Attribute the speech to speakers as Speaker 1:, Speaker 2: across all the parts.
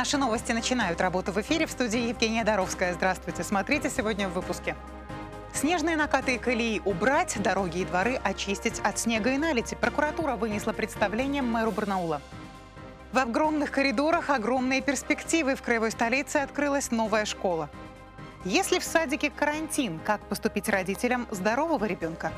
Speaker 1: Наши новости начинают работу в эфире. В студии Евгения Доровская. Здравствуйте. Смотрите сегодня в выпуске. Снежные накаты и колеи убрать, дороги и дворы очистить от снега и налити. Прокуратура вынесла представление мэру Барнаула. В огромных коридорах огромные перспективы. В краевой столице открылась новая школа. Если в садике карантин, как поступить родителям здорового ребенка?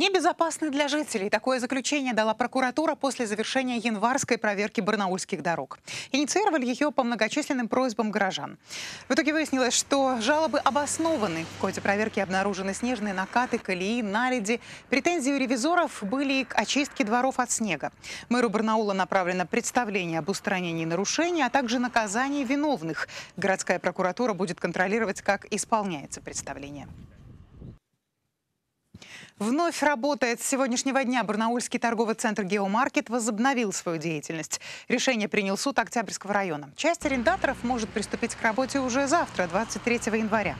Speaker 1: Небезопасны для жителей. Такое заключение дала прокуратура после завершения январской проверки барнаульских дорог. Инициировали ее по многочисленным просьбам горожан. В итоге выяснилось, что жалобы обоснованы. В ходе проверки обнаружены снежные накаты, колеи, наледи. Претензии у ревизоров были к очистке дворов от снега. Мэру Барнаула направлено представление об устранении нарушений, а также наказании виновных. Городская прокуратура будет контролировать, как исполняется представление. Вновь работает с сегодняшнего дня Барнаульский торговый центр «Геомаркет» возобновил свою деятельность. Решение принял суд Октябрьского района. Часть арендаторов может приступить к работе уже завтра, 23 января.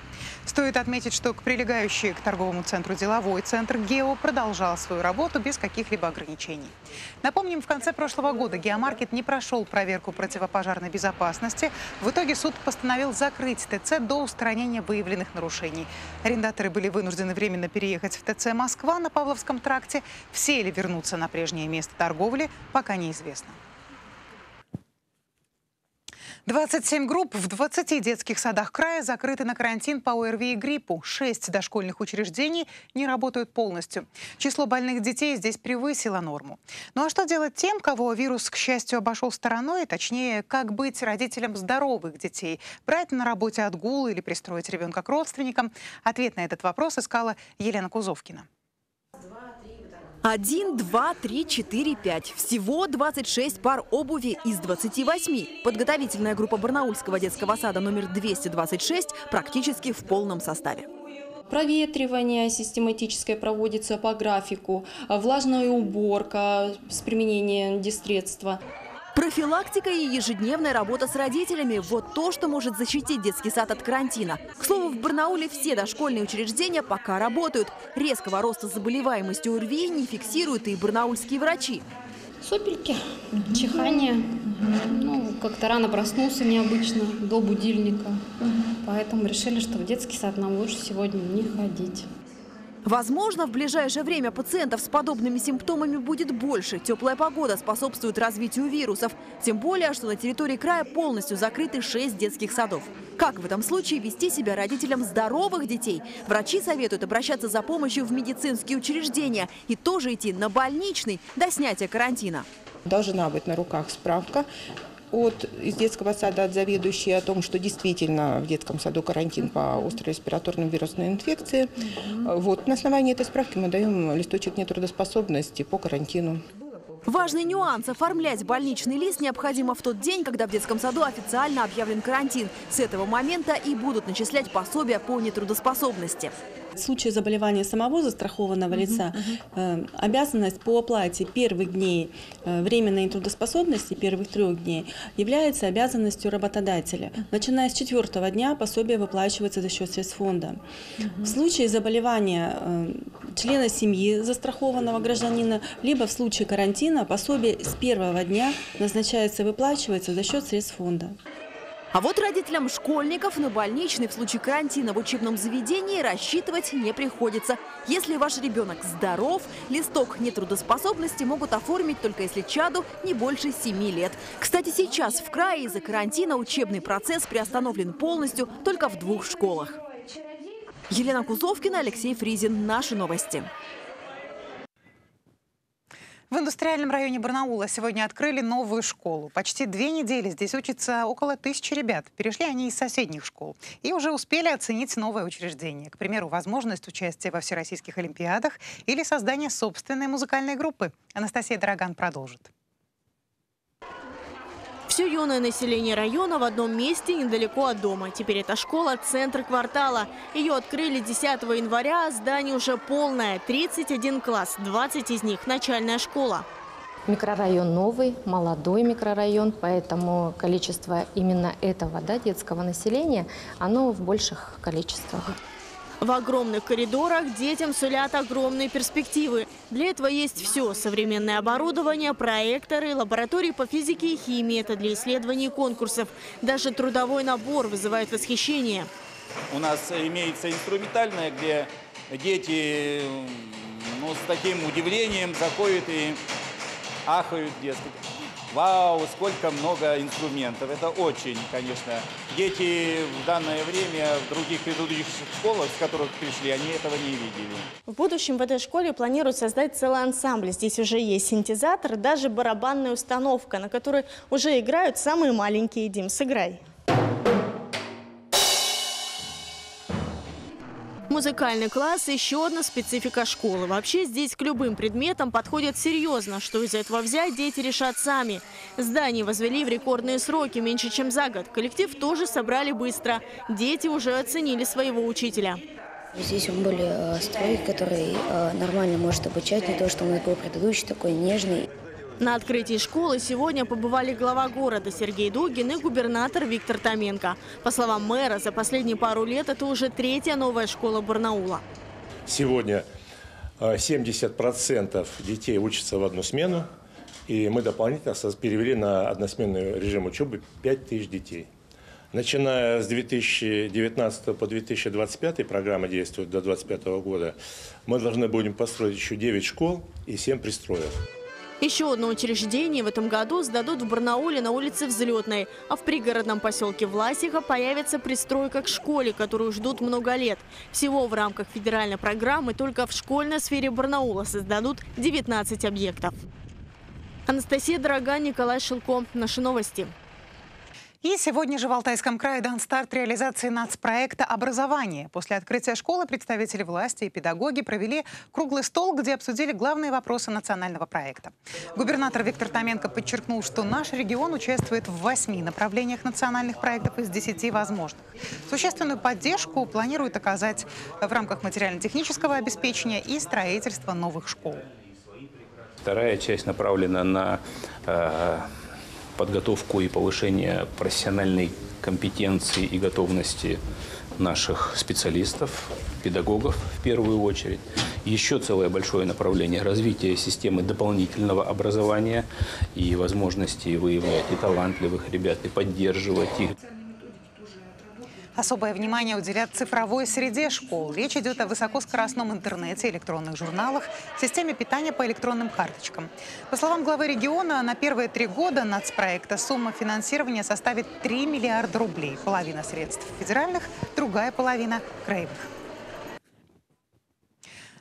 Speaker 1: Стоит отметить, что к прилегающей к торговому центру деловой центр «Гео» продолжал свою работу без каких-либо ограничений. Напомним, в конце прошлого года «Геомаркет» не прошел проверку противопожарной безопасности. В итоге суд постановил закрыть ТЦ до устранения выявленных нарушений. Арендаторы были вынуждены временно переехать в ТЦ «Москва» Москва на Павловском тракте. Все ли вернутся на прежнее место торговли, пока неизвестно. 27 групп в 20 детских садах края закрыты на карантин по ОРВИ и гриппу. Шесть дошкольных учреждений не работают полностью. Число больных детей здесь превысило норму. Ну а что делать тем, кого вирус, к счастью, обошел стороной? Точнее, как быть родителям здоровых детей? Брать на работе отгул или пристроить ребенка к родственникам? Ответ на этот вопрос искала Елена Кузовкина.
Speaker 2: Один, два, три, четыре, пять. Всего 26 пар обуви из 28. Подготовительная группа Барнаульского детского сада номер 226 практически в полном составе.
Speaker 3: Проветривание систематическое проводится по графику, влажная уборка с применением дисредства.
Speaker 2: Профилактика и ежедневная работа с родителями – вот то, что может защитить детский сад от карантина. К слову, в Барнауле все дошкольные учреждения пока работают. Резкого роста заболеваемости ОРВИ не фиксируют и барнаульские врачи.
Speaker 3: Сопельки, чихание. Ну, как-то рано проснулся необычно, до будильника. Поэтому решили, что в детский сад нам лучше сегодня не ходить.
Speaker 2: Возможно, в ближайшее время пациентов с подобными симптомами будет больше. Теплая погода способствует развитию вирусов. Тем более, что на территории края полностью закрыты 6 детских садов. Как в этом случае вести себя родителям здоровых детей? Врачи советуют обращаться за помощью в медицинские учреждения и тоже идти на больничный до снятия карантина.
Speaker 4: Должна быть на руках справка от, из детского сада от заведующей о том, что действительно в детском саду карантин по острой респираторной вирусной инфекции. Вот, на основании этой справки мы даем листочек нетрудоспособности по карантину.
Speaker 2: Важный нюанс – оформлять больничный лист необходимо в тот день, когда в детском саду официально объявлен карантин. С этого момента и будут начислять пособия по нетрудоспособности.
Speaker 3: В случае заболевания самого застрахованного лица э, обязанность по оплате первых дней э, временной трудоспособности, первых трех дней, является обязанностью работодателя. Начиная с четвертого дня пособие выплачивается за счет средств фонда. В случае заболевания э, члена семьи застрахованного гражданина, либо в случае карантина пособие с первого дня назначается и выплачивается за счет средств фонда.
Speaker 2: А вот родителям школьников на больничный в случае карантина в учебном заведении рассчитывать не приходится. Если ваш ребенок здоров, листок нетрудоспособности могут оформить только если чаду не больше 7 лет. Кстати, сейчас в крае из-за карантина учебный процесс приостановлен полностью только в двух школах. Елена Кузовкина, Алексей Фризин. Наши новости.
Speaker 1: В индустриальном районе Барнаула сегодня открыли новую школу. Почти две недели здесь учатся около тысячи ребят. Перешли они из соседних школ и уже успели оценить новое учреждение. К примеру, возможность участия во всероссийских олимпиадах или создание собственной музыкальной группы. Анастасия Дороган продолжит.
Speaker 5: Все юное население района в одном месте недалеко от дома. Теперь это школа – центр квартала. Ее открыли 10 января, а здание уже полное. 31 класс, 20 из них – начальная школа.
Speaker 6: Микрорайон новый, молодой микрорайон, поэтому количество именно этого да, детского населения, оно в больших количествах.
Speaker 5: В огромных коридорах детям сулят огромные перспективы. Для этого есть все – современное оборудование, проекторы, лаборатории по физике и химии. Это для исследований и конкурсов. Даже трудовой набор вызывает восхищение.
Speaker 7: У нас имеется инструментальная, где дети ну, с таким удивлением заходят и ахают, дескать. Вау, сколько много инструментов. Это очень, конечно. Дети в данное время в других предыдущих школах, с которых пришли, они этого не видели.
Speaker 5: В будущем в этой школе планируют создать целый ансамбль. Здесь уже есть синтезатор, даже барабанная установка, на которой уже играют самые маленькие. Дим, сыграй. Музыкальный класс – еще одна специфика школы. Вообще здесь к любым предметам подходят серьезно. Что из этого взять, дети решат сами. Здание возвели в рекордные сроки, меньше чем за год. Коллектив тоже собрали быстро. Дети уже оценили своего учителя.
Speaker 8: Здесь были э, строй, который э, нормально может обучать, не то, что нас был предыдущий такой нежный.
Speaker 5: На открытии школы сегодня побывали глава города Сергей Дугин и губернатор Виктор Томенко. По словам мэра, за последние пару лет это уже третья новая школа Барнаула.
Speaker 9: Сегодня 70% детей учатся в одну смену, и мы дополнительно перевели на односменный режим учебы 5 тысяч детей. Начиная с 2019 по 2025 программа действует до 2025 года, мы должны будем построить еще 9 школ и 7 пристроек.
Speaker 5: Еще одно учреждение в этом году сдадут в Барнауле на улице Взлетной, а в пригородном поселке Власиха появится пристройка к школе, которую ждут много лет. Всего в рамках федеральной программы только в школьной сфере Барнаула создадут 19 объектов. Анастасия Дорога, Николай Шилко. Наши новости.
Speaker 1: И сегодня же в Алтайском крае дан старт реализации нацпроекта «Образование». После открытия школы представители власти и педагоги провели круглый стол, где обсудили главные вопросы национального проекта. Губернатор Виктор Томенко подчеркнул, что наш регион участвует в восьми направлениях национальных проектов из десяти возможных. Существенную поддержку планирует оказать в рамках материально-технического обеспечения и строительства новых школ.
Speaker 10: Вторая часть направлена на э, подготовку и повышение профессиональной компетенции и готовности наших специалистов, педагогов в первую очередь. Еще целое большое направление развития системы дополнительного образования и возможности выявлять и талантливых ребят, и поддерживать их.
Speaker 1: Особое внимание уделят цифровой среде школ. Речь идет о высокоскоростном интернете, электронных журналах, системе питания по электронным карточкам. По словам главы региона, на первые три года нацпроекта сумма финансирования составит 3 миллиарда рублей. Половина средств федеральных, другая половина – краевых.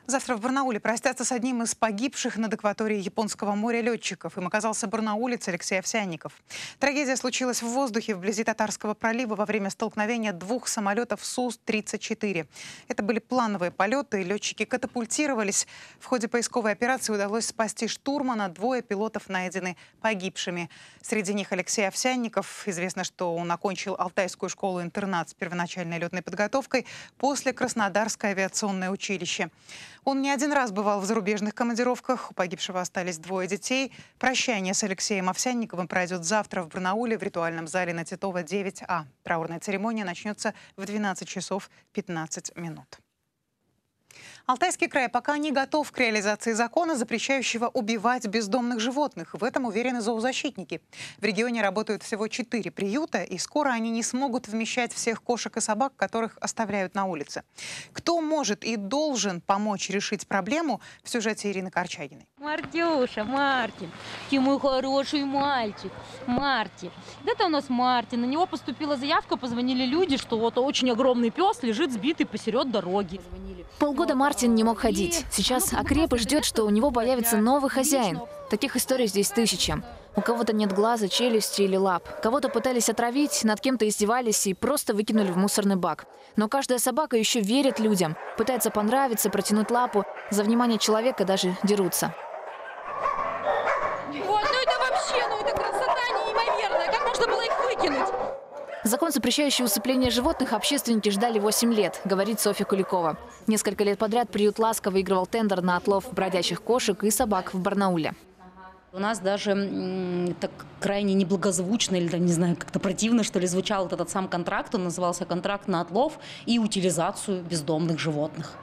Speaker 1: Завтра в Барнауле простятся с одним из погибших над акваторией Японского моря летчиков. Им оказался барнаулец Алексей Овсянников. Трагедия случилась в воздухе вблизи Татарского пролива во время столкновения двух самолетов Су-34. Это были плановые полеты, летчики катапультировались. В ходе поисковой операции удалось спасти штурмана. Двое пилотов найдены погибшими. Среди них Алексей Овсянников. Известно, что он окончил Алтайскую школу-интернат с первоначальной летной подготовкой после Краснодарское авиационное училище. Он не один раз бывал в зарубежных командировках. У погибшего остались двое детей. Прощание с Алексеем Овсянниковым пройдет завтра в Барнауле в ритуальном зале на Титова 9А. Траурная церемония начнется в 12 часов 15 минут. Алтайский край пока не готов к реализации закона, запрещающего убивать бездомных животных. В этом уверены зоозащитники. В регионе работают всего четыре приюта, и скоро они не смогут вмещать всех кошек и собак, которых оставляют на улице. Кто может и должен помочь решить проблему в сюжете Ирины Корчагиной.
Speaker 11: Мартюша, Мартин, ты мой хороший мальчик, Марти. Это у нас Мартин. На него поступила заявка, позвонили люди, что вот очень огромный пес лежит сбитый посеред дороги.
Speaker 12: Полгода Мартин не мог ходить. Сейчас окреп и ждет, что у него появится новый хозяин. Таких историй здесь тысяча. У кого-то нет глаза, челюсти или лап. Кого-то пытались отравить, над кем-то издевались и просто выкинули в мусорный бак. Но каждая собака еще верит людям, пытается понравиться, протянуть лапу. За внимание человека даже дерутся.
Speaker 11: Вот, ну это вообще, ну это красота неимоверная. Как можно было их выкинуть?
Speaker 12: Закон, запрещающий усыпление животных, общественники ждали 8 лет, говорит Софья Куликова. Несколько лет подряд приют «Ласка» выигрывал тендер на отлов бродячих кошек и собак в Барнауле.
Speaker 13: У нас даже так крайне неблагозвучно или, не знаю, как-то противно, что ли, звучал вот этот сам контракт. Он назывался «Контракт на отлов и утилизацию бездомных животных».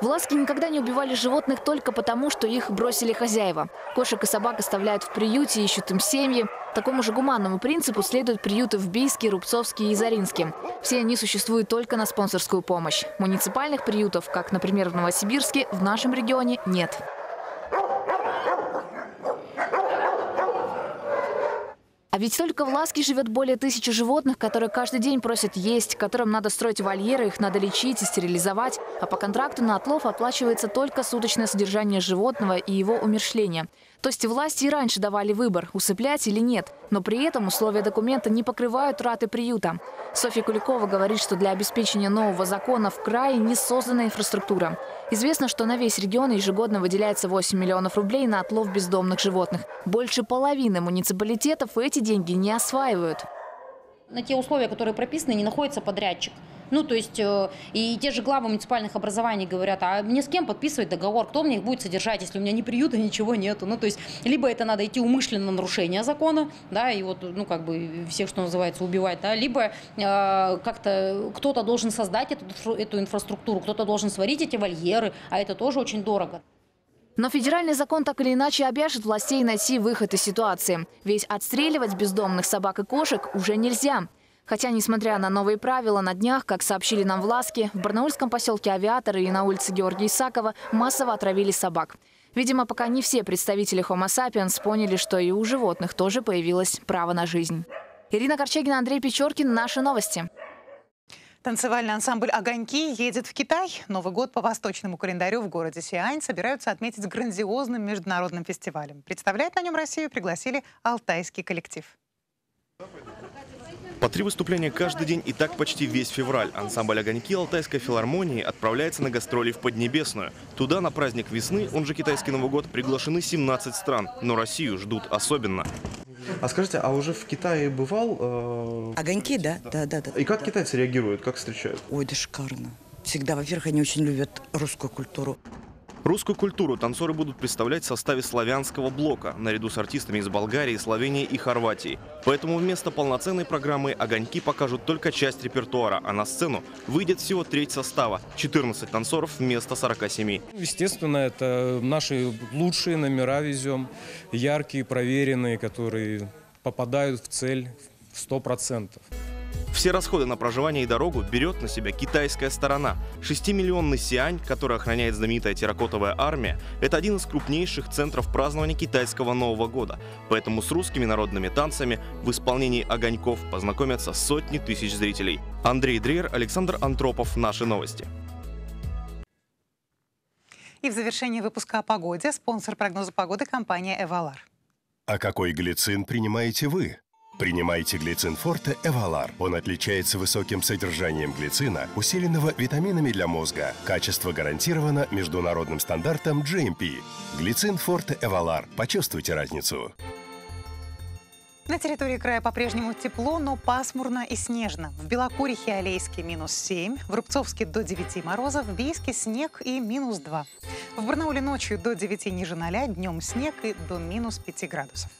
Speaker 12: В Ласке никогда не убивали животных только потому, что их бросили хозяева. Кошек и собак оставляют в приюте, ищут им семьи. Такому же гуманному принципу следуют приюты в Бийске, Рубцовске и Заринске. Все они существуют только на спонсорскую помощь. Муниципальных приютов, как, например, в Новосибирске, в нашем регионе нет. А ведь только в Ласке живет более тысячи животных, которые каждый день просят есть, которым надо строить вольеры, их надо лечить и стерилизовать. А по контракту на отлов оплачивается только суточное содержание животного и его умершление. То есть власти и раньше давали выбор, усыплять или нет. Но при этом условия документа не покрывают траты приюта. Софья Куликова говорит, что для обеспечения нового закона в крае не создана инфраструктура. Известно, что на весь регион ежегодно выделяется 8 миллионов рублей на отлов бездомных животных. Больше половины муниципалитетов эти деньги не осваивают.
Speaker 13: На те условия, которые прописаны, не находится подрядчик. Ну, то есть, э, и те же главы муниципальных образований говорят, а мне с кем подписывать договор, кто мне их будет содержать, если у меня ни приюта, ничего нету. Ну, то есть, либо это надо идти умышленно нарушение закона, да, и вот, ну, как бы всех, что называется, убивать, да, либо э, как-то кто-то должен создать эту, эту инфраструктуру, кто-то должен сварить эти вольеры, а это тоже очень дорого.
Speaker 12: Но федеральный закон так или иначе обяжет властей найти выход из ситуации. Ведь отстреливать бездомных собак и кошек уже нельзя. Хотя, несмотря на новые правила, на днях, как сообщили нам в Ласке, в барнаульском поселке Авиаторы и на улице Георгия Исакова массово отравили собак. Видимо, пока не все представители Homo sapiens поняли, что и у животных тоже появилось право на жизнь. Ирина Корчагина, Андрей Печоркин. Наши новости.
Speaker 1: Танцевальный ансамбль «Огоньки» едет в Китай. Новый год по восточному календарю в городе Сиань собираются отметить грандиозным международным фестивалем. Представлять на нем Россию пригласили алтайский коллектив.
Speaker 14: По три выступления каждый день и так почти весь февраль. Ансамбль «Огоньки» Алтайской филармонии отправляется на гастроли в Поднебесную. Туда на праздник весны, он же китайский Новый год, приглашены 17 стран. Но Россию ждут особенно.
Speaker 15: А скажите, а уже в Китае бывал? Э...
Speaker 16: Огоньки, да? Да, да, да.
Speaker 15: И как китайцы реагируют, как встречают?
Speaker 16: Ой, да шикарно. Всегда, во-первых, они очень любят русскую культуру.
Speaker 14: Русскую культуру танцоры будут представлять в составе славянского блока, наряду с артистами из Болгарии, Словении и Хорватии. Поэтому вместо полноценной программы «Огоньки» покажут только часть репертуара, а на сцену выйдет всего треть состава – 14 танцоров вместо 47.
Speaker 17: Естественно, это наши лучшие номера везем, яркие, проверенные, которые попадают в цель в 100%.
Speaker 14: Все расходы на проживание и дорогу берет на себя китайская сторона. Шестимиллионный Сиань, который охраняет знаменитая терракотовая армия, это один из крупнейших центров празднования китайского Нового года. Поэтому с русскими народными танцами в исполнении огоньков познакомятся сотни тысяч зрителей. Андрей Дрейер, Александр Антропов. Наши новости.
Speaker 1: И в завершении выпуска о погоде спонсор прогноза погоды компания «Эвалар».
Speaker 18: А какой глицин принимаете вы? Принимайте глицин Форте Эвалар. Он отличается высоким содержанием глицина, усиленного витаминами для мозга. Качество гарантировано международным стандартом GMP. Глицин Форте Эвалар. Почувствуйте разницу.
Speaker 1: На территории края по-прежнему тепло, но пасмурно и снежно. В Белокурихе Алейске минус 7, в Рубцовске до 9 морозов, в Бийске снег и минус 2. В Барнауле ночью до 9 ниже 0, днем снег и до минус 5 градусов.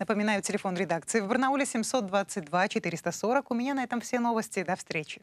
Speaker 1: Напоминаю, телефон редакции в Барнауле 722 440. У меня на этом все новости. До встречи.